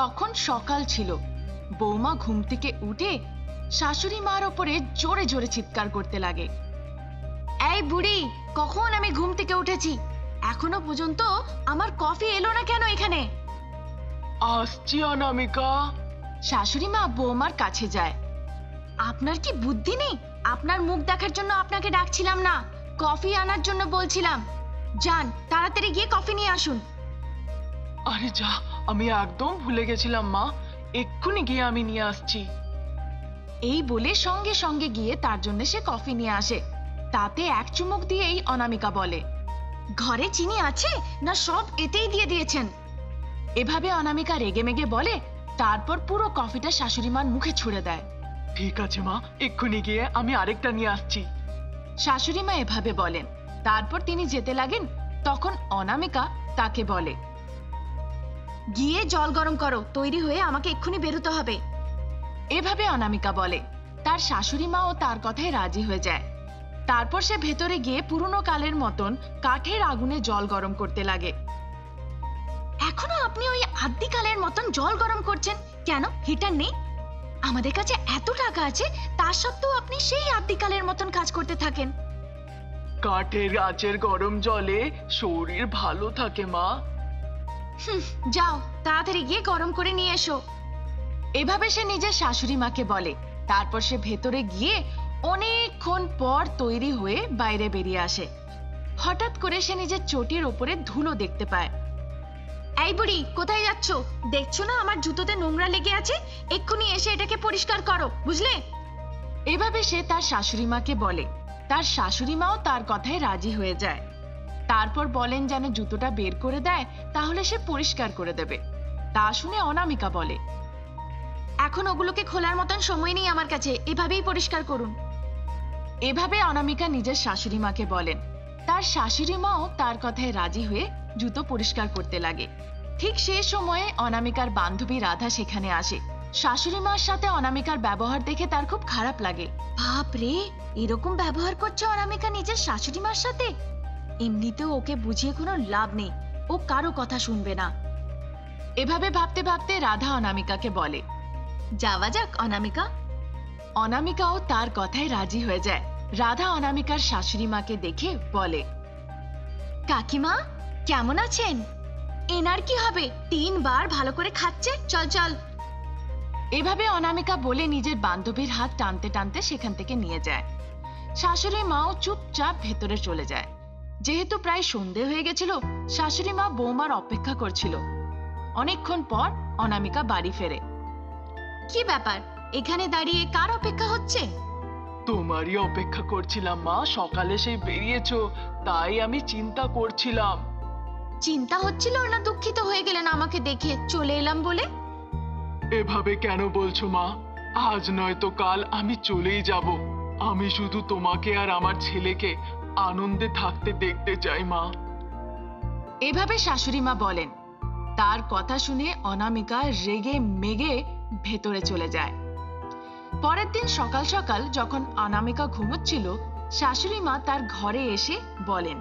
তখন সকাল ছিল। বৌমা ঘুম থেকে উঠে শাশুড়ি মার ওপরে জোরে জোরে চিৎকার করতে লাগে। এই বুড়ি কখন আমি ঘুম থেকে উঠেছি? এখনও পর্যন্ত আমার কফি এলো না কেন এখানে? আসছি অনামিকা। শাশুড়ি মা বৌমার কাছে যায়। আপনার কি বুদ্ধি নেই? আপনার মুখ দেখার জন্য আপনাকে ডাকছিলাম না। কফি আনার জন্য বলছিলাম। যান তাড়াতাড়ি গিয়ে কফি নিয়ে আসুন। আরে যা আমি একদম ভুলে গেছিলাম মা। এক্ষুনি গিয়ে আমি নিয়ে আসছি। এই বলে সঙ্গে সঙ্গে গিয়ে তার জন্য সে কফি নিয়ে আসে। তাতে এক চুমুক দিয়েই অনামিকা বলে ঘরে চিনি আছে না সব এতেই দিয়ে দিয়েছেন? এভাবে অনামিকা রেগে মেগে বলে তারপর পুরো কফিটা শাশুড়িমার মুখে ছুড়ে দেয়। ঠিক আছে মা এক্ষুনি গিয়ে আমি আরেকটা নিয়ে আসছি। শাশুড়ি মা এভাবে বলেন। তারপর তিনি যেতে লাগেন তখন অনামিকা তাকে বলে গিয়ে জল গরম করো তৈরি হয়ে আমাকে এক্ষুনি বেরোতে হবে। এভাবে অনামিকা বলে। তার শাশুড়ি মাও তার কথায় রাজি হয়ে যায়। তারপর সে ভেতরে গিয়ে পুরনো কালের মতন কাঠের আগুনে জল গরম করতে লাগে। এখনও আপনি ওই আদ্যিকালের মতন জল গরম করছেন? কেন? হিটার নেই? আমাদের কাছে এত টাকা আছে তা সত্ত্বেও আপনি সেই আদ্যিকালের মতন কাজ করতে থাকেন। কাঠের আঁচের গরম জলে শরীর ভালো থাকে মা। যাও, তাড়াতাড়ি গিয়ে গরম করে নিয়ে এসো। এভাবে সে নিজের শাশুড়ি মাকে বলে। তারপর সে ভেতরে গিয়ে অনেকক্ষণ পর তৈরি হয়ে বাইরে বেরিয়ে আসে। হঠাৎ করে সে নিজের চটির ওপরে ধুলো দেখতে পায়। এই বুড়ি, কোথায় যাচ্ছ? দেখছ না আমার জুতোতে নোংরা লেগে আছে? এক্ষুনি এসে এটাকে পরিষ্কার করো, বুঝলে? এভাবে সে তার শাশুড়ি মাকে বলে। তার শাশুড়ি মাও তার কথায় রাজি হয়ে যায়। তারপর বলেন যেন জুতোটা বের করে দেয়, তাহলে সে পরিষ্কার করে দেবে। তা শুনে অনামিকা বলে, এখন ওগুলোকে খোলার মতন সময় নেই আমার কাছে, এভাবেই পরিষ্কার করুন। এভাবে অনামিকা নিজের শাশুড়ি মাকে বলেন। তার শাশুড়ি মাও তার কথায় রাজি হয়ে জুতো পরিষ্কার করতে লাগে। ঠিক সে সময়ে অনামিকার বান্ধবী রাধা সেখানে আসে। শাশুড়ি মার সাথে অনামিকার ব্যবহার দেখে তার খুব খারাপ লাগে। বাপ রে এরকম ব্যবহার করছে অনামিকা নিজের শাশুড়ি মার সাথে? এমনিতেও ওকে বুঝিয়ে কোনো লাভ নেই। ও কারও কথা শুনবে না। এভাবে ভাবতে ভাবতে রাধা অনামিকাকে বলে, যাওয়া যাক, অনামিকা। অনামিকাও তার কথায় রাজি হয়ে যায়। রাধা অনামিকার শাশুড়ি মাকে দেখে বলে, কাকিমা, কেমন আছেন? এনার কি হবে? তিনবার ভালো করে খাচ্ছে? চল চল। এভাবে অনামিকা বলে নিজের বান্ধবীর হাত টানতে টানতে সেখান থেকে নিয়ে যায়। শাশুড়ি মাও চুপচাপ ভেতরে চলে যায়। যেহেতু প্রায় সন্ধে হয়ে গেছিল শাশুড়ি মা বৌমার অপেক্ষা করছিল। অনেকক্ষণ পর অনামিকা বাড়ি ফেরে। কি ব্যাপার? এখানে দাঁড়িয়ে কার অপেক্ষা হচ্ছে? তোমারই অপেক্ষা করছিলাম মা। সকালে সেই বেরিয়েছো তাই আমি চিন্তা করছিলাম। চিন্তা হচ্ছিল না দুঃখিত হয়ে গেলেন আমাকে দেখে? চলে এলাম বলে? এভাবে কেন বলছো মা? আজ নয়তো কাল আমি চলেই যাব। আমি শুধু তোমাকে আর আমার ছেলেকে আনন্দে থাকতে দেখতে চাই মা। এভাবে শাশুড়ি মা বলেন। তার কথা শুনে অনামিকা রেগে মেগে ভেতরে চলে যায়। পরের দিন সকাল সকাল যখন অনামিকা ঘুমোচ্ছিল শাশুড়ি মা তার ঘরে এসে বলেন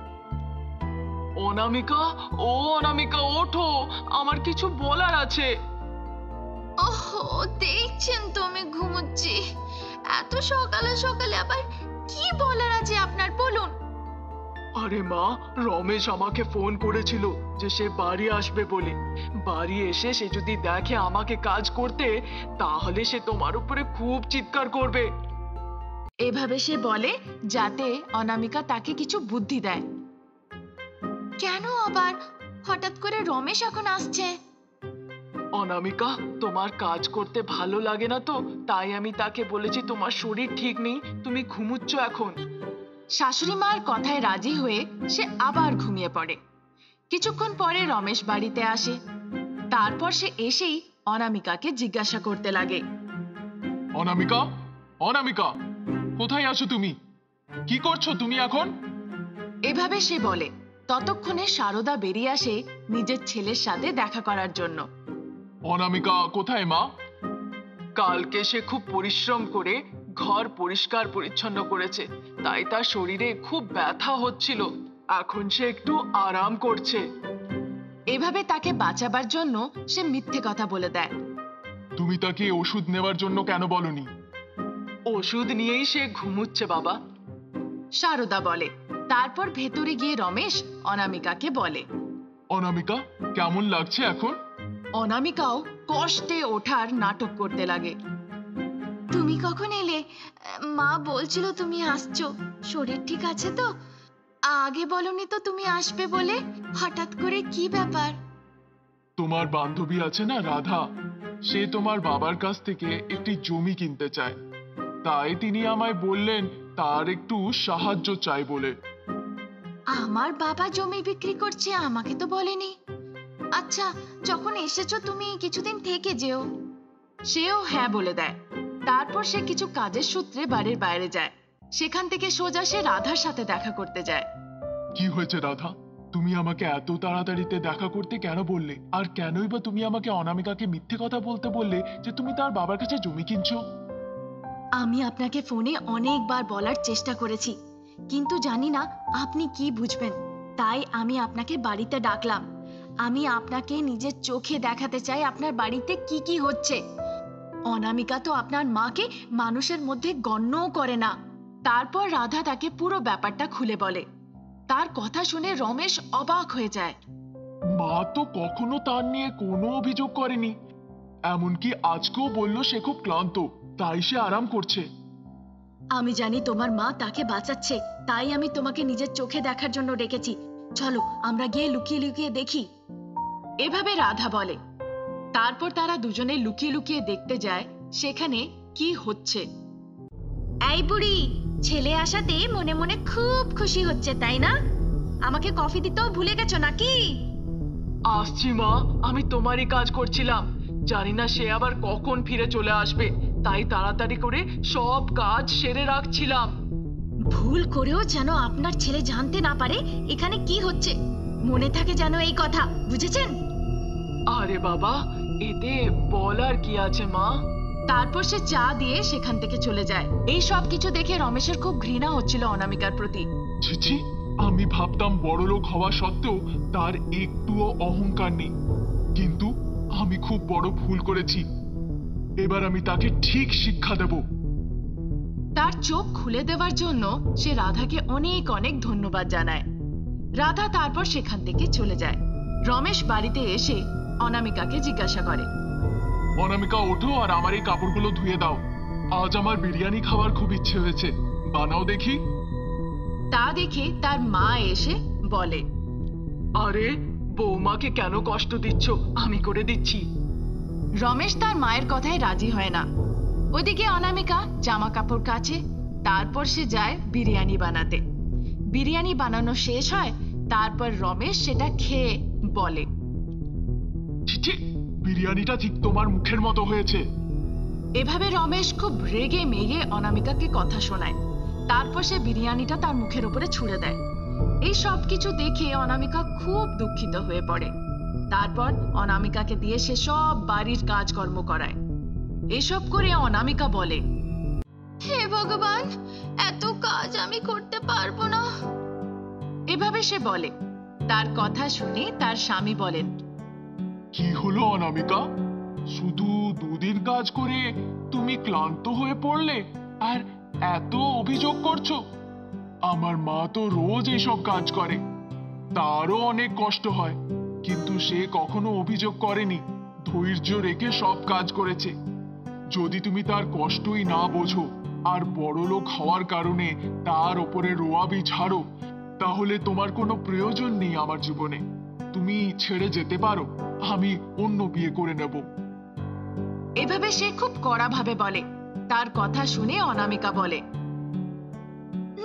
অনামিকা ও অনামিকা ওঠো আমার কিছু বলার আছে। ওহো দেখছেন তো আমি ঘুমোচ্ছি। এত সকালে সকালে আবার কি বলার আছে আপনার? বলুন। আরে মা রমেশ আমাকে ফোন করেছিল যে সে বাড়ি আসবে বলে। বাড়ি এসে সে যদি দেখে আমাকে কাজ করতে তাহলে সে তোমার উপরে খুব চিৎকার করবে। এভাবে সে বলে যাতে অনামিকা তাকে কিছু বুদ্ধি দেয়। কেন আবার? হঠাৎ করে রমেশ এখন আসছে। অনামিকা তোমার কাজ করতে ভালো লাগে না তো? তাই আমি তাকে বলেছি তোমার শরীর ঠিক নেই তুমি ঘুমুচ্ছ এখন। শাশুড়ি মার কথায় রাজি হয়ে সে আবার ঘুমিয়ে পড়ে। কিছুক্ষণ পরে রমেশ বাড়িতে আসে। তারপর সে এসেই অনামিকাকে জিজ্ঞাসা করতে লাগে। অনামিকা? অনামিকা কোথায় আছো তুমি? কি করছ তুমি এখন? এভাবে সে বলে ততক্ষণে সারদা বেরিয়ে আসে নিজের ছেলের সাথে দেখা করার জন্য। অনামিকা কোথায় মা? কালকে সে খুব পরিশ্রম করে ঘর পরিষ্কার পরিচ্ছন্ন করেছে তাই তার শরীরে খুব ব্যথা হচ্ছিল। এখন সে একটু আরাম করছে। এভাবে তাকে বাঁচাবার জন্য সে মিথ্যে কথা বলে দেয়। তুমি তাকে ওষুধ নেওয়ার জন্য কেন বলনি? ওষুধ নিয়েই সে ঘুমুচ্ছে বাবা। সারদা বলে। তারপর ভেতরে গিয়ে রমেশ অনামিকাকে বলে। অনামিকা কেমন লাগছে এখন? অনামিকাও কষ্টে ওঠার নাটক করতে লাগে। তুমি কখন এলে? মা বলছিল তুমি আসছো। শরীর ঠিক আছে তো? আগে বলনি তো তুমি আসবে বলে? হঠাৎ করে কি ব্যাপার? তোমার বান্ধবী আছে না রাধা? সে তোমার বাবার কাছ থেকে একটি জমি কিনতে চায়। তাই তিনি আমায় বললেন তার একটু সাহায্য চাই বলে। আমার বাবা জমি বিক্রি করছে আমাকে তো বলেনি। আচ্ছা যখন এসেছ তুমি কিছুদিন থেকে যেও। সেও হ্যাঁ বলে দেয়। তারপর সে কিছু কাজের সূত্রে বাড়ির বাইরে যায়। সেখান থেকে সোজা সে রাধার সাথে দেখা করতে যায়। কি হয়েছে রাধা? তুমি আমাকে এত তাড়াতাড়িতে দেখা করতে কেন বললে? আর কেনই বা তুমি আমাকে অনামিকাকে মিথ্যে কথা বলতে বললে যে তুমি তার বাবার কাছে জমি কিনছো? আমি আপনাকে ফোনে অনেকবার বলার চেষ্টা করেছি। কিন্তু জানি না আপনি কি বুঝবেন। তাই আমি আপনাকে বাড়িতে ডাকলাম। আমি আপনাকে নিজের চোখে দেখাতে চাই আপনার বাড়িতে কি কি হচ্ছে। অনামিকা তো আপনার মাকে মানুষের মধ্যে গণ্যও করে না। তারপর রাধা তাকে পুরো ব্যাপারটা খুলে বলে। তার কথা শুনে রমেশ অবাক হয়ে যায়। মা তো কখনো তার নিয়ে কোনো অভিযোগ করেনি। এমনকি আজকেও বলল সে খুব ক্লান্ত তাই সে আরাম করছে। আমি জানি তোমার মা তাকে বাঁচাচ্ছে তাই আমি তোমাকে নিজের চোখে দেখার জন্য ডেকেছি। চলো আমরা গিয়ে লুকিয়ে লুকিয়ে দেখি। এভাবে রাধা বলে। তারপর তারা দুজনে লুকিয়ে লুকিয়ে দেখতে যায় সেখানে কি হচ্ছে। এই বুড়ি ছেলে আসাতে মনে মনে খুব খুশি হচ্ছে তাই না? আমাকে কফি দিতেও ভুলে গেছো নাকি? আসছি মা আমি তোমারই কাজ করছিলাম। জানি না সে আবার কখন ফিরে চলে আসবে তাই তাড়াতাড়ি করে সব কাজ সেরে রাখছিলাম। ভুল করেও যেন আপনার ছেলে জানতে না পারে এখানে কি হচ্ছে? মনে থাকে যেন এই কথা বুঝেছেন? আরে বাবা এতে বলার কি আছে মা? তারপর সে চা দিয়ে সেখান থেকে চলে যায়। এই সব কিছু দেখে রমেশের খুব ঘৃণা হচ্ছিল অনামিকার প্রতি। ছিছি আমি ভাবতাম বড়লোক হওয়া সত্ত্বেও তার একটুও অহংকার নেই। কিন্তু আমি খুব বড় ভুল করেছি। এবার আমি তাকে ঠিক শিক্ষা দেব। তার চোখ খুলে দেওয়ার জন্য সে রাধাকে অনেক অনেক ধন্যবাদ জানায়। রাধা তারপর সেখান থেকে চলে যায়। রমেশ বাড়িতে এসে অনামিকাকে জিজ্ঞাসা করে। অনামিকা ওঠো আর আমার এই কাপড়গুলো ধুয়ে দাও। আজ আমার বিরিয়ানি খাওয়ার খুব ইচ্ছে হয়েছে। বানাও দেখি। তা দেখে তার মা এসে বলে আরে বৌমাকে কেন কষ্ট দিচ্ছ? আমি করে দিচ্ছি। রমেশ তার মায়ের কথায় রাজি হয় না। ওদিকে অনামিকা জামা কাপড় কাছে তারপর সে যায় বিরিয়ানি বানাতে। বিরিয়ানি বানানো শেষ হয় তারপর রমেশ সেটা খেয়ে বলে বিরিয়ানিটা ঠিক তোমার মুখের মতো হয়েছে। এভাবে রমেশ খুব রেগে মেগে অনামিকাকে কথা শোনায়। তারপর সে বিরিয়ানিটা তার মুখের উপরে ছুড়ে দেয়। এই সব কিছু দেখে অনামিকা খুব দুঃখিত হয়ে পড়ে। তারপর অনামিকাকে দিয়ে সে সব বাড়ির কাজকর্ম করায়। এসব করে অনামিকা বলে হে ভগবান এত কাজ আমি করতে পারব না। এভাবে সে বলে। তার কথা শুনে তার স্বামী বলেন কি হলো অনামিকা? শুধু দুদিন কাজ করে তুমি ক্লান্ত হয়ে পড়লে আর এত অভিযোগ করছ? আমার মা তো রোজ এইসব কাজ করে। তারও অনেক কষ্ট হয়, কিন্তু সে কখনো অভিযোগ করেনি, ধৈর্য রেখে সব কাজ করেছে। যদি তুমি তার কষ্টই না বোঝো আর বড়লোক হওয়ার কারণে তার ওপরে রোয়াবি ছাড়ো তাহলে তোমার কোনো প্রয়োজন নেই আমার জীবনে। তুমি ছেড়ে যেতে পারো, আমি অন্য বিয়ে করে নেব। এভাবে সে খুব কড়া ভাবে বলে। তার কথা শুনে অনামিকা বলে,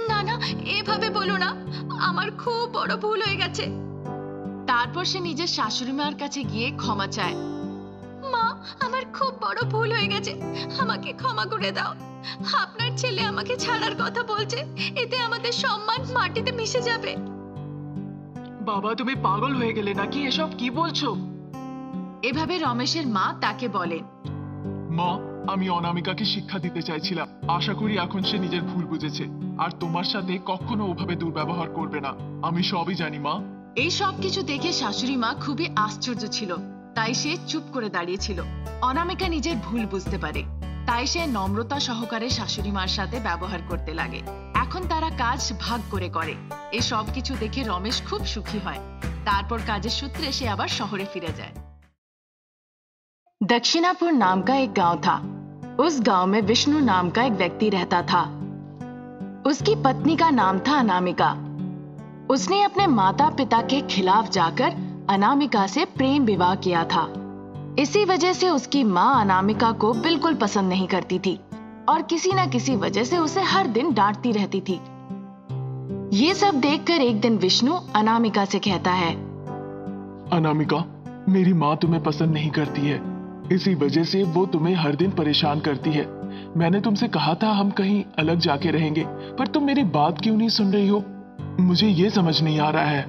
না না, এভাবে বলো না, আমার খুব বড় ভুল হয়ে গেছে। তারপর সে নিজের শাশুড়ি মার কাছে গিয়ে ক্ষমা চায়, মা, আমার খুব বড় ভুল হয়ে গেছে, আমাকে ক্ষমা করে দাও। আপনার ছেলে আমাকে ছাড়ার কথা বলছে, এতে আমাদের সম্মান মাটিতে মিশে যাবে। বাবা তুমি পাগল হয়ে গেলে নাকি? এসব কি বলছো? এভাবে রমেশের মা তাকে বলে। মা আমি অনামিকাকে শিক্ষা দিতে চাইছিলাম। আশা করি এখন সে নিজের ভুল বুঝেছে। আর তোমার সাথে কখনো ওভাবে দুর্ব্যবহার করবে না। আমি সবই জানি মা। এই সব কিছু দেখে শাশুড়ি মা খুবই আশ্চর্য ছিল। তাই সে চুপ করে দাঁড়িয়েছিল। অনামিকা নিজের ভুল বুঝতে পারে। তাই সে নম্রতা সহকারে শাশুড়ি মার সাথে ব্যবহার করতে লাগে। এখন তারা কাজ ভাগ করে করে এই সব কিছু দেখে রমেশ খুব সুখী হয় তারপর কাজের সূত্রে সে আবার শহরে ফিরে যায় दक्षिणापुर नाम का एक गांव था उस गांव में विष्णु नाम का एक व्यक्ति रहता था उसकी पत्नी का नाम था अनामिका उसने अपने माता पिता के खिलाफ जाकर अनामिका से प्रेम विवाह किया था इसी वजह से उसकी माँ अनामिका को बिल्कुल पसंद नहीं करती थी और किसी न किसी वजह से उसे हर दिन डांटती रहती थी। ये सब देखकर एक दिन विष्णु अनामिका से कहता है अनामिका मेरी माँ तुम्हें पसंद नहीं करती है। इसी वजह से वो तुम्हें हर दिन परेशान करती है। मैंने तुमसे कहा था हम कहीं अलग जाके रहेंगे पर तुम मेरी बात क्यों नहीं सुन रही हो? मुझे ये समझ नहीं आ रहा है।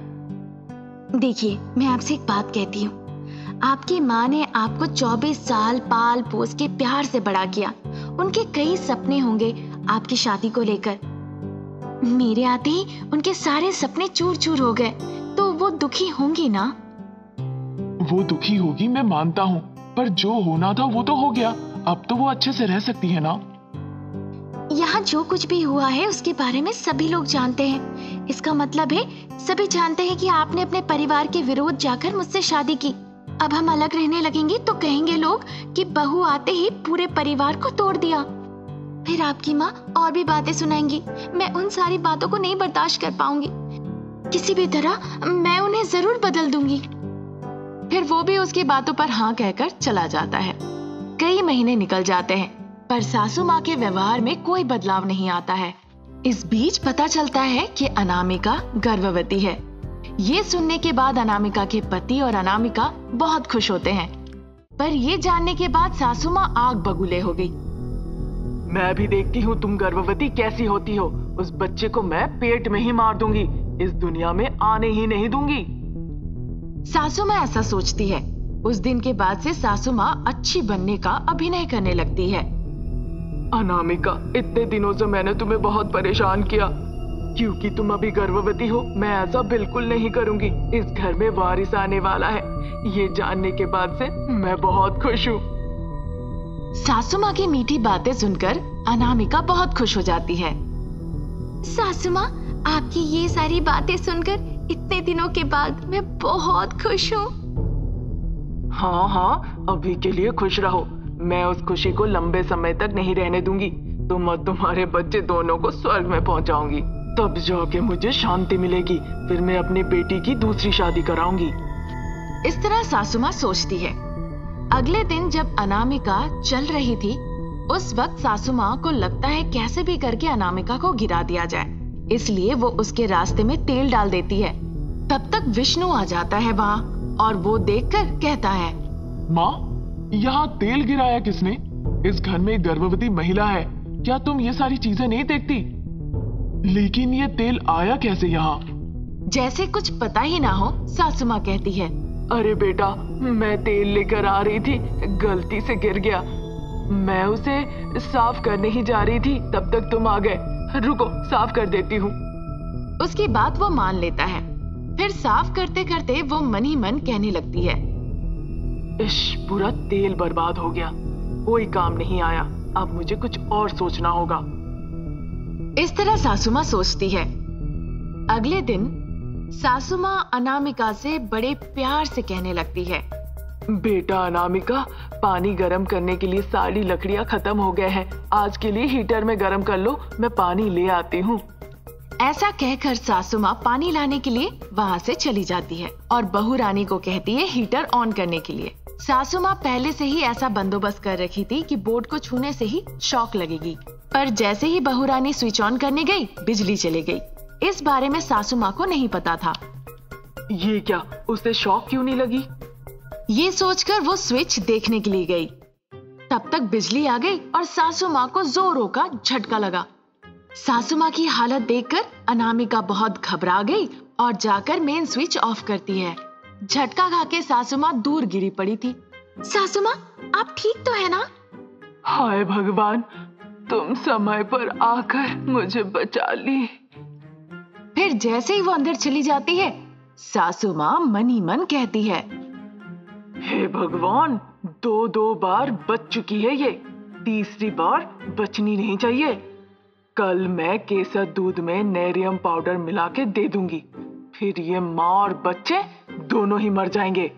देखिए मैं आपसे एक बात कहती हूँ। आपकी माँ ने आपको 24 साल पाल पोस के प्यार से बड़ा किया। उनके कई सपने होंगे आपकी शादी को लेकर। मेरे आते ही उनके सारे सपने चूर चूर हो गए तो वो दुखी होंगी ना? वो दुखी होगी मैं मानता हूँ पर जो होना था वो तो हो गया। अब तो वो अच्छे से रह सकती है ना? यहाँ जो कुछ भी हुआ है उसके बारे में सभी लोग जानते हैं। इसका मतलब है सभी जानते हैं कि आपने अपने परिवार के विरोध जाकर मुझसे शादी की। अब हम अलग रहने लगेंगे तो कहेंगे लोग कि बहू आते ही पूरे परिवार को तोड़ दिया। फिर आपकी माँ और भी बातें सुनाएँगी। मैं उन सारी बातों को नहीं बर्दाश्त कर पाऊँगी। किसी भी तरह मैं उन्हें ज़रूर बदल दूँगी। फिर वो भी उसकी बातों पर हाँ कहकर चला जाता है। कई महीने निकल जाते हैं, पर सासू माँ के व्यवहार में कोई बदलाव नहीं आता है। इस बीच पता चलता है कि अनामिका गर्भवती है। ये सुनने के बाद अनामिका के पति और अनामिका बहुत खुश होते हैं। पर ये जानने के बाद सासू माँ आग बगुले हो गई। मैं भी देखती हूँ तुम गर्भवती कैसी होती हो। उस बच्चे को मैं पेट में ही मार दूँगी। इस दुनिया में आने ही नहीं दूँगी। सासू माँ ऐसा सोचती है। उस दिन के बाद से सासू माँ अच्छी बनने का अभिनय करने लगती है। अनामिका इतने दिनों से मैंने तुम्हें बहुत परेशान किया। क्योंकि तुम अभी गर्भवती हो मैं ऐसा बिल्कुल नहीं करूँगी। इस घर में वारिस आने वाला है। ये जानने के बाद से मैं बहुत खुश हूँ। सासू माँ की मीठी बातें सुनकर अनामिका बहुत खुश हो जाती है। सासू माँ आपकी ये सारी बातें सुनकर इतने दिनों के बाद मैं बहुत खुश हूँ। हाँ हाँ अभी के लिए खुश रहो। मैं उस खुशी को लंबे समय तक नहीं रहने दूँगी। तुम और तुम्हारे बच्चे दोनों को स्वर्ग में पहुंचाऊँगी। तब जाके मुझे शांति मिलेगी। फिर मैं अपनी बेटी की दूसरी शादी कराऊँगी। इस तरह सासू माँ सोचती है। अगले दिन जब अनामिका चल रही थी उस वक्त सासू माँ को लगता है कैसे भी करके अनामिका को गिरा दिया जाए। इसलिए वो उसके रास्ते में तेल डाल देती है। तब तक विष्णु आ जाता है वहाँ और वो देखकर कहता है माँ यहाँ तेल गिराया किसने? इस घर में गर्भवती महिला है। क्या तुम ये सारी चीज़ें नहीं देखती? लेकिन ये तेल आया कैसे यहाँ? जैसे कुछ पता ही ना हो सासू माँ कहती है। अरे बेटा मैं तेल लेकर आ रही थी गलती से गिर गया। मैं उसे साफ़ करने ही जा रही थी तब तक तुम आ गए। रुको साफ़ कर देती हूँ। उसकी बात वो मान लेता है। फिर साफ़ करते करते वो मन ही मन कहने लगती है। इश पूरा तेल बर्बाद हो गया। कोई काम नहीं आया। अब मुझे कुछ और सोचना होगा। इस तरह सासू माँ सोचती है। अगले दिन सासू माँ अनामिका से बड़े प्यार से कहने लगती है। बेटा अनामिका पानी गरम करने के लिए सारी लकड़ियाँ खत्म हो गए हैं। आज के लिए हीटर में गरम कर लो मैं पानी ले आती हूँ। ऐसा कहकर सासू माँ पानी लाने के लिए वहाँ से चली जाती है और बहू रानी को कहती है हीटर ऑन करने के लिए। सासू माँ पहले से ही ऐसा बंदोबस्त कर रखी थी कि बोर्ड को छूने से ही शॉक लगेगी। पर जैसे ही बहुरानी स्विच ऑन करने गई बिजली चली गई। इस बारे में सासू माँ को नहीं पता था। ये क्या उसे शॉक क्यों नहीं लगी? ये सोचकर वो स्विच देखने के लिए गई। तब तक बिजली आ गई और सासू माँ को जोरों का झटका लगा। सासू माँ की हालत देखकर अनामिका बहुत घबरा गई और जाकर मेन स्विच ऑफ़ करती है। झटका खा के सासू माँ दूर गिरी पड़ी थी। सासू माँ आप ठीक तो है ना? हाय भगवान तुम समय पर आकर मुझे बचा ली। फिर जैसे ही वो अंदर चली जाती है सासू माँ मन ही मन कहती है हे भगवान दो दो बार बच चुकी है ये। तीसरी बार बचनी नहीं चाहिए। कल मैं केसर दूध में नेरियम पाउडर मिला के दे दूँगी। फिर ये माँ और बच्चे दोनों ही मर जाएँगे।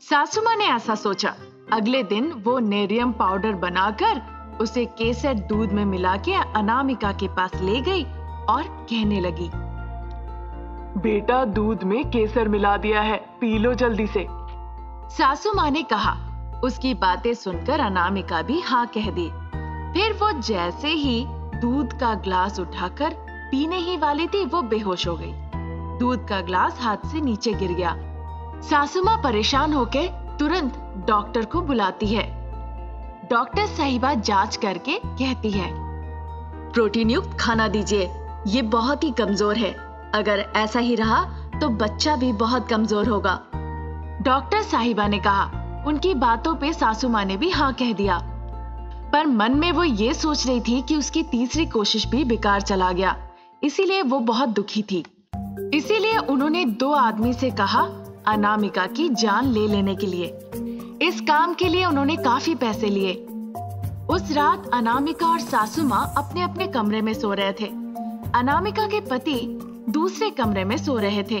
सासू माँ ने ऐसा सोचा। अगले दिन वो नेरियम पाउडर बनाकर उसे केसर दूध में मिला के अनामिका के पास ले गई और कहने लगी बेटा दूध में केसर मिला दिया है पी लो जल्दी से। सासू माँ ने कहा। उसकी बातें सुनकर अनामिका भी हाँ कह दी। फिर वो जैसे ही दूध का ग्लास उठाकर पीने ही वाली थी वो बेहोश हो गई। दूध का ग्लास हाथ से नीचे गिर गया। सासू माँ परेशान होकर तुरंत डॉक्टर को बुलाती है। डॉक्टर साहिबा जाँच करके कहती है, प्रोटीन युक्त खाना दीजिए, ये बहुत ही कमज़ोर है। अगर ऐसा ही रहा तो बच्चा भी बहुत कमज़ोर होगा। डॉक्टर साहिबा ने कहा। उनकी बातों पे सासू माँ ने भी हाँ कह दिया। पर मन में वो ये सोच रही थी कि उसकी तीसरी कोशिश भी बेकार चला गया। इसीलिए वो बहुत दुखी थी। इसीलिए उन्होंने दो आदमी से कहा, अनामिका की जान ले लेने के लिए। इस काम के लिए उन्होंने काफ़ी पैसे लिए। उस रात अनामिका और सासू माँ अपने अपने कमरे में सो रहे थे। अनामिका के पति दूसरे कमरे में सो रहे थे।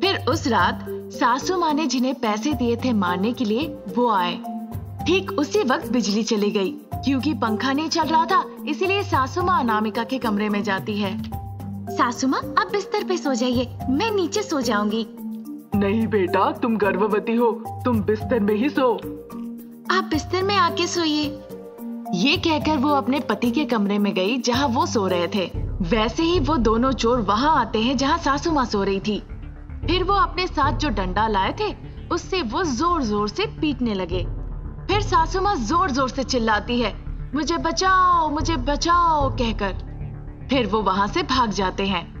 फिर उस रात सासू माँ ने जिन्हें पैसे दिए थे मारने के लिए, वो आए। ठीक उसी वक्त बिजली चली गई, क्योंकि पंखा नहीं चल रहा था, इसीलिए सासू माँ अनामिका के कमरे में जाती है। सासू माँ, आप बिस्तर पे सो जाइए, मैं नीचे सो जाऊँगी। नहीं बेटा, तुम गर्भवती हो, तुम बिस्तर में ही सो। आप बिस्तर में आके सोइए। ये कहकर वो अपने पति के कमरे में गई, जहाँ वो सो रहे थे। वैसे ही वो दोनों चोर वहाँ आते हैं, जहाँ सासू माँ सो रही थी। फिर वो अपने साथ जो डंडा लाए थे, उससे वो ज़ोर ज़ोर से पीटने लगे। फिर सासू माँ ज़ोर ज़ोर से चिल्लाती है, मुझे बचाओ मुझे बचाओ, कहकर। फिर वो वहाँ से भाग जाते हैं।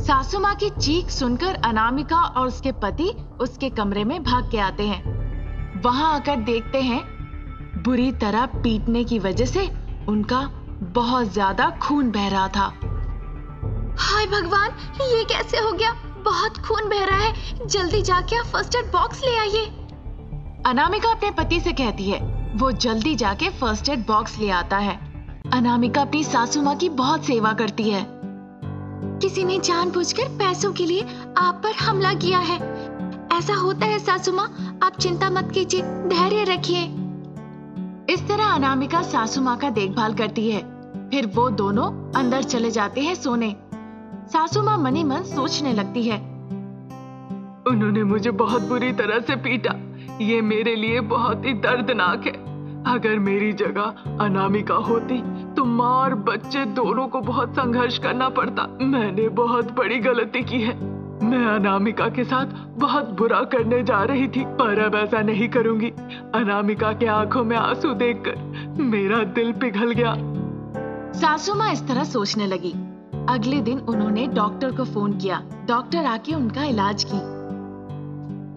सासू माँ की चीख सुनकर अनामिका और उसके पति उसके कमरे में भाग के आते हैं। वहाँ आकर देखते हैं बुरी तरह पीटने की वजह से उनका बहुत ज़्यादा खून बह रहा था। हाय भगवान ये कैसे हो गया? बहुत खून बह रहा है। जल्दी जाके आप फ़र्स्ट एड बॉक्स ले आइए। अनामिका अपने पति से कहती है वो जल्दी जाके फ़र्स्ट एड बॉक्स ले आता है। अनामिका अपनी सासू माँ की बहुत सेवा करती है। किसी ने जानबूझकर पैसों के लिए आप पर हमला किया है। ऐसा होता है सासू माँ आप चिंता मत कीजिए, धैर्य रखिए। इस तरह अनामिका सासू माँ का देखभाल करती है। फिर वो दोनों अंदर चले जाते हैं सोने। सासू माँ मनी मन सोचने लगती है। उन्होंने मुझे बहुत बुरी तरह से पीटा। ये मेरे लिए बहुत ही दर्दनाक है। अगर मेरी जगह अनामिका होती तो माँ और बच्चे दोनों को बहुत संघर्ष करना पड़ता। मैंने बहुत बड़ी गलती की है। मैं अनामिका के साथ बहुत बुरा करने जा रही थी, पर अब ऐसा नहीं करूँगी। अनामिका के आँखों में आँसू देखकर मेरा दिल पिघल गया। सासू माँ इस तरह सोचने लगी। अगले दिन उन्होंने डॉक्टर को फ़ोन किया। डॉक्टर आके उनका इलाज की।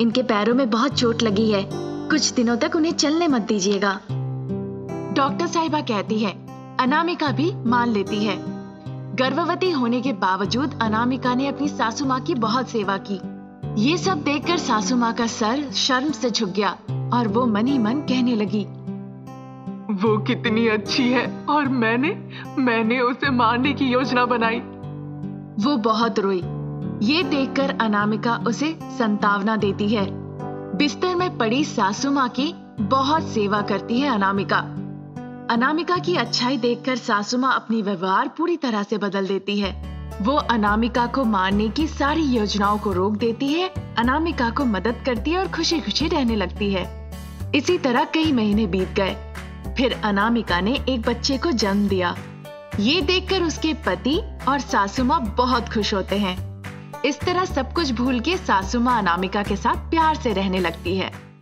इनके पैरों में बहुत चोट लगी है। कुछ दिनों तक उन्हें चलने मत दीजिएगा। डॉक्टर साहिबा कहती है अनामिका भी मान लेती है। गर्भवती होने के बावजूद अनामिका ने अपनी सासू माँ की बहुत सेवा की। ये सब देखकर सासू माँ का सर शर्म से झुक गया और वो मन ही मन कहने लगी। वो कितनी अच्छी है और मैंने मैंने उसे मारने की योजना बनाई। वो बहुत रोई। ये देखकर अनामिका उसे संतावना देती है। बिस्तर में पड़ी सासू माँ की बहुत सेवा करती है अनामिका। अनामिका की अच्छाई देखकर सासू माँ अपनी व्यवहार पूरी तरह से बदल देती है। वो अनामिका को मारने की सारी योजनाओं को रोक देती है, अनामिका को मदद करती है और खुशी खुशी रहने लगती है। इसी तरह कई महीने बीत गए। फिर अनामिका ने एक बच्चे को जन्म दिया। ये देखकर उसके पति और सासू माँ बहुत खुश होते हैं। इस तरह सब कुछ भूल के सासू माँ अनामिका के साथ प्यार से रहने लगती है।